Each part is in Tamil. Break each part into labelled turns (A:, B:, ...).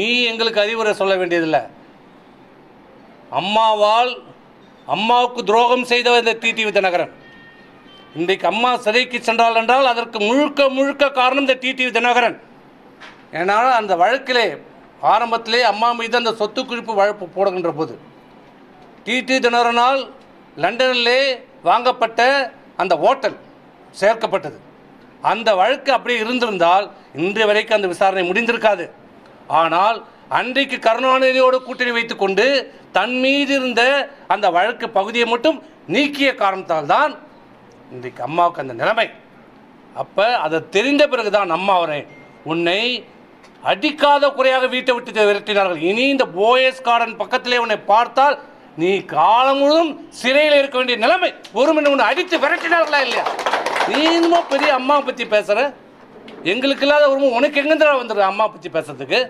A: நீ எங்களுக்கு அறிவுரை சொல்ல வேண்டியதில்லை. அம்மாவால் அம்மாவுக்கு துரோகம் செய்தவர் இந்த டிடிவி தினகரன் இன்றைக்கு அம்மா சிறைக்கு சென்றால் என்றால் அதற்கு முழுக்க முழுக்க காரணம் இந்த டிடிவி தினகரன் ஏன்னால் அந்த வழக்கிலே ஆரம்பத்திலே அம்மா மீது அந்த சொத்து குறிப்பு வழக்கு போடுகின்ற போது டிடி தினகரனால் லண்டனிலே வாங்கப்பட்ட அந்த ஓட்டல் சேர்க்கப்பட்டது. அந்த வழக்கு அப்படியே இருந்திருந்தால் இன்றைய வரைக்கும் அந்த விசாரணை முடிந்திருக்காது. ஆனால் அன்றைக்கு கருணாநிதியோடு கூட்டணி வைத்துக்கொண்டு தன் மீது இருந்த அந்த வழக்கு பகுதியை மட்டும் நீக்கிய காரணத்தால் தான் இன்றைக்கு அம்மாவுக்கு அந்த நிலைமை. அப்போ அதை தெரிந்த பிறகுதான் அம்மா அவரை உன்னை அடிக்காத குறையாக வீட்டை விட்டு விரட்டினார்கள். இனி இந்த போயஸ் கார்டன் பக்கத்திலே உன்னை பார்த்தால் நீ காலம் முழுவதும் சிறையில் இருக்க வேண்டிய நிலைமை. ஒரு மணி உன்னை அடித்து விரட்டினார்களா இல்லையா? நீ பெரிய அம்மாவை பற்றி பேசுகிற எங்களுக்கு இல்லாத ஒரு உனக்கு எங்கேருந்து வந்துடுற அம்மா பற்றி பேசுறதுக்கு?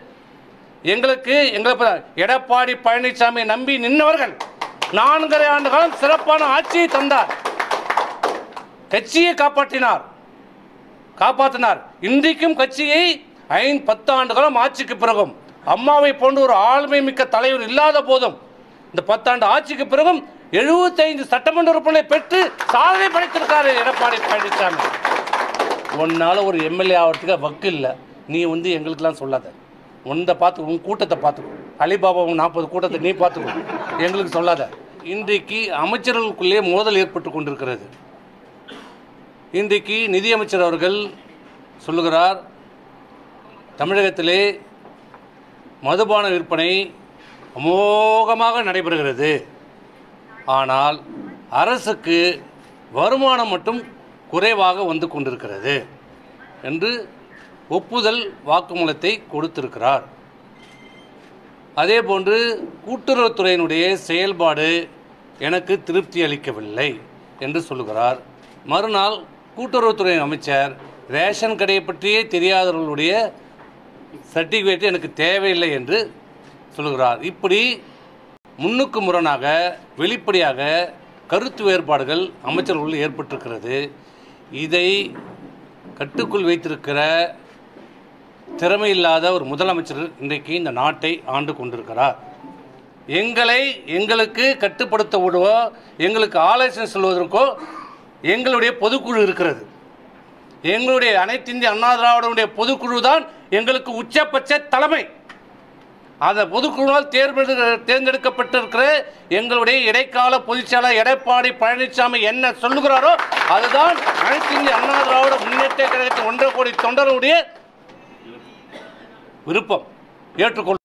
A: எங்களுக்கு எங்களை எடப்பாடி பழனிசாமி நம்பி நின்றவர்கள் நான்கரை ஆண்டு காலம் சிறப்பான ஆட்சியை தந்தார். கட்சியை காப்பாற்றினார். காப்பாற்றினார். இன்றைக்கும் கட்சியை ஐந்து பத்து ஆண்டு காலம் ஆட்சிக்கு பிறகும் அம்மாவை போன்ற ஒரு ஆளுமை மிக்க தலைவர் இல்லாத போதும் இந்த பத்தாண்டு ஆட்சிக்கு பிறகும் எழுபத்தைந்து சட்டமன்ற உறுப்பினரை பெற்று சாதனை படைத்திருக்காரு எடப்பாடி பழனிசாமி. உன்னால் ஒரு எம்எல்ஏ ஆகிறதுக்கு வக்கு இல்லை. நீ வந்து எங்களுக்கெல்லாம் சொல்லாத. உன்னை பார்த்து உன் கூட்டத்தை பார்த்துக்கோ. அலிபாபா உன் நாற்பது கூட்டத்தை நீ பார்த்துக்கோ. எங்களுக்கு சொல்லாத. இன்றைக்கு அமைச்சர்களுக்குள்ளே மோதல் ஏற்பட்டு கொண்டிருக்கிறது. இன்றைக்கு நிதியமைச்சர் அவர்கள் சொல்லுகிறார் தமிழகத்திலே மதுபான விற்பனை அமோகமாக நடைபெறுகிறது. ஆனால் அரசுக்கு வருமானம் மட்டும் குறைவாக வந்து கொண்டிருக்கிறது. என்று ஒப்புதல் வாக்குமூலத்தை கொடுத்திருக்கிறார். அதேபோன்று கூட்டுறவுத்துறையினுடைய செயல்பாடு எனக்கு திருப்தி அளிக்கவில்லை என்று சொல்லுகிறார். மறுநாள் கூட்டுறவுத்துறை அமைச்சர் ரேஷன் கடையை பற்றியே தெரியாதவர்களுடைய சர்டிஃபிகேட் எனக்கு தேவையில்லை என்று சொல்லுகிறார். இப்படி முன்னுக்கு முரணாக வெளிப்படையாக கருத்து வேறுபாடுகள் அமைச்சர்களுள் ஏற்பட்டிருக்கிறது. இதை கட்டுக்குள் வைத்திருக்கிற திறமை இல்லாத ஒரு முதலமைச்சர் இன்றைக்கு இந்த நாட்டை ஆண்டு கொண்டிருக்கிறார். எங்களை எங்களுக்கு கட்டுப்படுத்த விடுவோ எங்களுக்கு ஆலோசனை சொல்வதற்கோ எங்களுடைய பொதுக்குழு இருக்கிறது. எங்களுடைய அனைத்து இந்திய அண்ணா திராவிடனுடைய பொதுக்குழு தான் எங்களுக்கு உச்சபட்ச தலைமை. அந்த பொதுக்குழுவால் தேர்ந்தெடு தேர்ந்தெடுக்கப்பட்டிருக்கிற எங்களுடைய இடைக்கால பொதுச்செயலாளர் எடப்பாடி பழனிசாமி என்ன சொல்லுகிறாரோ அதுதான் அனைத்து இந்திய அண்ணா திராவிட முன்னேற்ற கழகத்தின் ஒன்றரை கோடி தொண்டர்களுடைய விருப்பம். ஏற்றுக்கொள்